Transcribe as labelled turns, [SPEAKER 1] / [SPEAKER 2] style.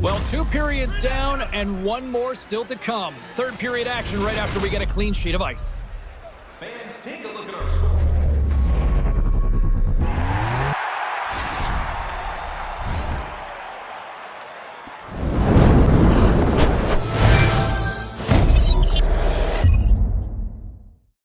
[SPEAKER 1] Well, two periods down and one more still to come. Third period action right after we get a clean sheet of ice.
[SPEAKER 2] Fans, take a look at our score.